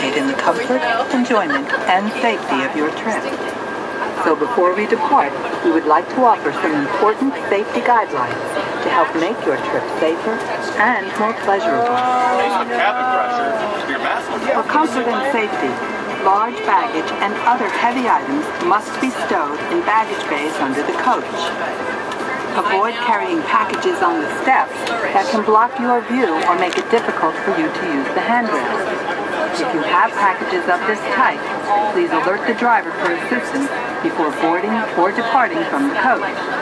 participate in the comfort, enjoyment, and safety of your trip. So before we depart, we would like to offer some important safety guidelines to help make your trip safer and more pleasurable. For comfort and safety, large baggage and other heavy items must be stowed in baggage bays under the coach. Avoid carrying packages on the steps that can block your view or make it difficult for you to use the handrails. If you have packages of this type, please alert the driver for assistance before boarding or departing from the coach.